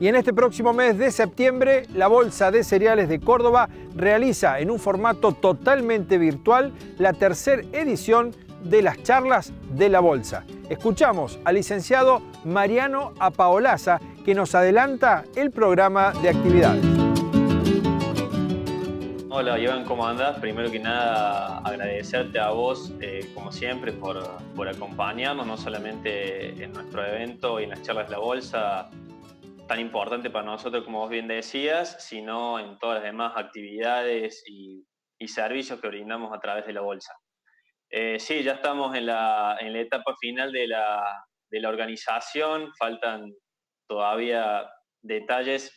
Y en este próximo mes de septiembre, la Bolsa de Cereales de Córdoba realiza en un formato totalmente virtual la tercera edición de las charlas de la Bolsa. Escuchamos al licenciado Mariano Apaolaza que nos adelanta el programa de actividades. Hola Iván, ¿cómo andas? Primero que nada agradecerte a vos, eh, como siempre, por, por acompañarnos, no solamente en nuestro evento y en las charlas de la Bolsa, tan importante para nosotros como vos bien decías, sino en todas las demás actividades y, servicios que brindamos a través de la bolsa. Eh, sí, ya estamos en la, en la etapa final de la, de la, organización, faltan todavía detalles,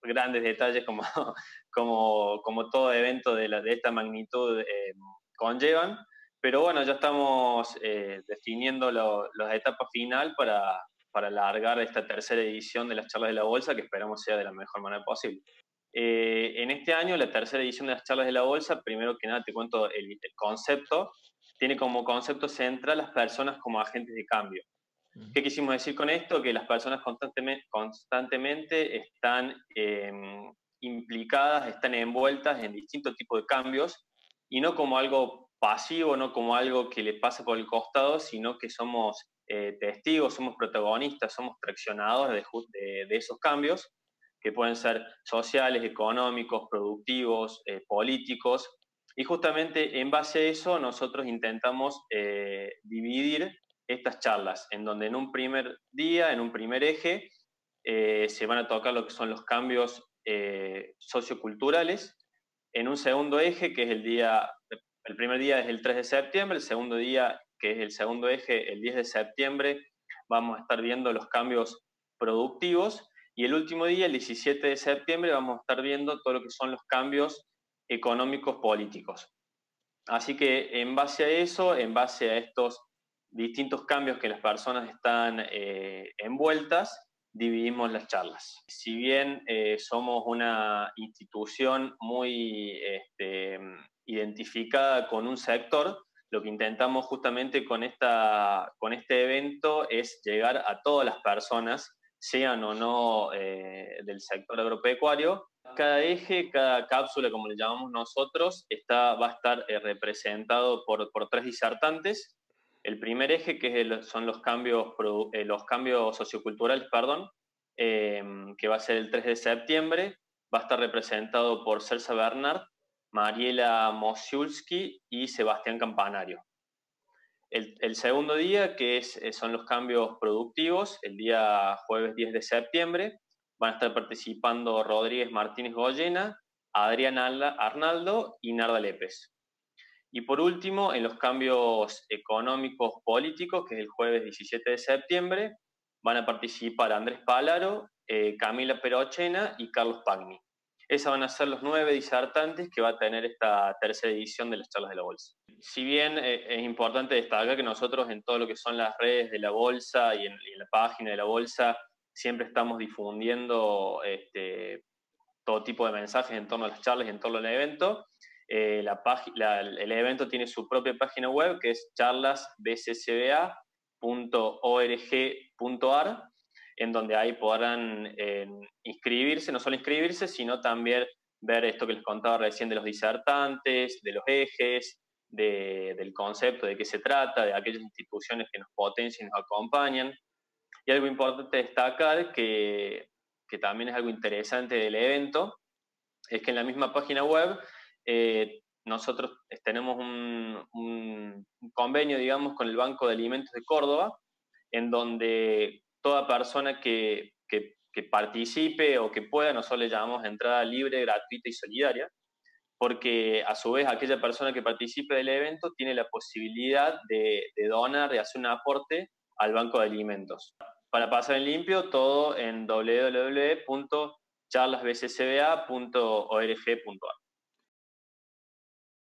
grandes detalles como, como, como todo evento de, la, de esta magnitud eh, conllevan, pero bueno, ya estamos eh, definiendo las etapas final para, para alargar esta tercera edición de las charlas de la bolsa, que esperamos sea de la mejor manera posible. Eh, en este año, la tercera edición de las charlas de la bolsa, primero que nada te cuento el, concepto, tiene como concepto central las personas como agentes de cambio. ¿Qué quisimos decir con esto? Que las personas constantemente, constantemente están em, implicadas, están envueltas en distintos tipos de cambios y no como algo pasivo, no como algo que le pasa por el costado, sino que somos eh, testigos, somos protagonistas, somos traccionadores de, esos cambios que pueden ser sociales, económicos, productivos, eh, políticos. Y justamente en base a eso nosotros intentamos eh, dividir estas charlas, en donde en un primer día, en un primer eje, se van a tocar lo que son los cambios socioculturales, en un segundo eje, que es el día, el primer día es el 3 de septiembre, el segundo día que es el segundo eje, el 10 de septiembre, vamos a estar viendo los cambios productivos y el último día, el 17 de septiembre, vamos a estar viendo todo lo que son los cambios económicos políticos. Así que en base a eso, en base a estos distintos cambios que las personas están eh, envueltas, dividimos las charlas. Si bien eh, somos una institución muy este, identificada con un sector, lo que intentamos justamente con, esta, con este evento es llegar a todas las personas, sean o no eh, del sector agropecuario. Cada eje, cada cápsula, como le llamamos nosotros, está, va a estar eh, representado por, por, tres disertantes. El primer eje, que son los cambios, eh, los cambios socioculturales, perdón, que va a ser el 3 de septiembre, va a estar representado por Celsa Bernard, Mariela Mosiulski y Sebastián Campanario. El, segundo día, que eh, son los cambios productivos, el día jueves 10 de septiembre, van a estar participando Rodríguez Martínez Goyena, Adrián Arnaldo y Narda Lépez. Y por último, en los cambios económicos políticos, que es el jueves 17 de septiembre, van a participar Andrés Pálaro, eh, Camila Perochena y Carlos Pagni. Esos van a ser los nueve disertantes que va a tener esta tercera edición de las charlas de la bolsa. Si bien eh, es importante destacar que nosotros en todo lo que son las redes de la bolsa y en, la página de la bolsa siempre estamos difundiendo este, todo tipo de mensajes en torno a las charlas y en torno al evento. Eh, el evento tiene su propia página web que es charlasbccba.org.ar en donde ahí podrán eh, inscribirse, no solo inscribirse, sino también ver esto que les contaba recién de los disertantes, de los ejes, del concepto, de qué se trata, de aquellas instituciones que nos potencian y nos acompañan. Y algo importante destacar, que, que también es algo interesante del evento, es que en la misma página web eh, nosotros tenemos un, un, convenio, digamos, con el Banco de Alimentos de Córdoba, en donde toda persona que, participe o que pueda, nosotros le llamamos entrada libre, gratuita y solidaria, porque a su vez aquella persona que participe del evento tiene la posibilidad de, donar, de hacer un aporte al Banco de Alimentos. Para pasar en limpio, todo en www.charlasbccba.org.ar.